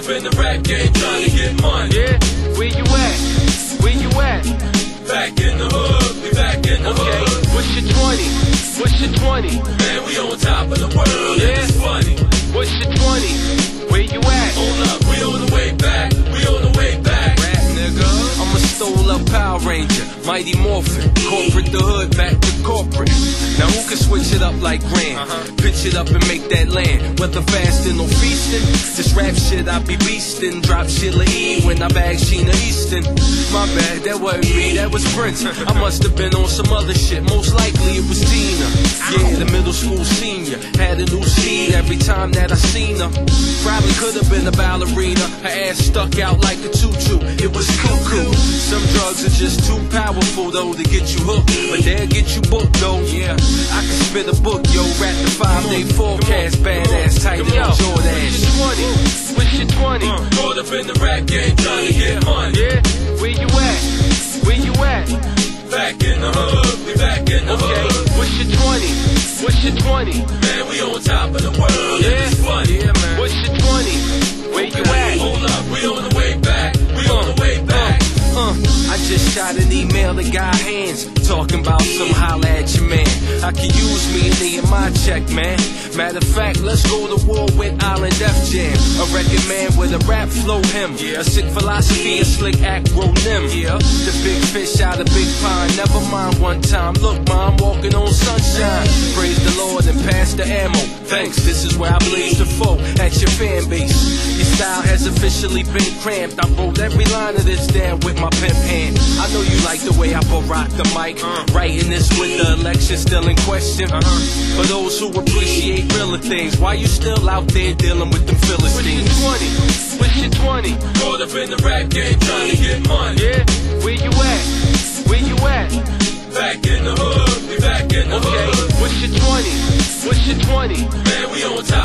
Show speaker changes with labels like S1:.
S1: up in the rap game trying to get money.
S2: Yeah? Where you at? Where you at?
S1: Back in the hood, we back in the
S2: Okay.
S1: hood.
S2: What's your 20? What's your 20?
S1: Man, we on top of the world,
S2: Yeah.
S1: it's funny.
S2: What's your 20? Where you at?
S1: Hold up, we on the way back, we on the way back.
S2: Rap nigga. I'm a stole up Power Ranger, Mighty Morphin, corporate the hood back to corporate. Now who can switch it up like Grand? Uh-huh. Pitch it up and make that land. Whether fasting or feasting, this rap shit I be beastin'. Drop Sheila E when I bag Sheena Easton. My bad, that wasn't me, that was Prince. I must have been on some other shit. Most likely it was Tina. Yeah, the middle school senior had a new seed every time that I seen her. Probably could have been a ballerina. Her ass stuck out like a tutu. It was cuckoo. Some drugs are just too powerful though to get you hooked, but they'll get you booked though. Yeah, I can spit a book, yo. Rap the five day forecast, badass tighter than Jordache. What's your 20?
S1: Caught up in the rap game trying to get money.
S2: What's your 20?
S1: Man, we on top of the world, and it's funny.
S2: Yeah, man. What's your 20? Where you at?
S1: Hold up, we on the way back, we on the way back.
S2: Uh, uh, I just shot an email to Guy Hands talking about some holla at your man. I could use me of my check, man. Matter of fact, let's go to war with Island Def Jam. A record man with a rap flow him. A sick philosophy, a slick acronym. Yeah, the big fish out of big pond. Never mind one time. Look, mom, walking on sunshine. Praise the Lord and pass the ammo. Thanks, this is where I blaze the foe at your fan base. Your style has officially been cramped. I wrote every line of this down with my pimp hand. I know you like the way I rock the mic. Writing this with the election still in question. For those who appreciate realer things, why you still out there dealing with them Philistines? What's your 20? What's your 20?
S1: Caught up in the rap game trying to get money.
S2: Yeah, 40. Man, we on top.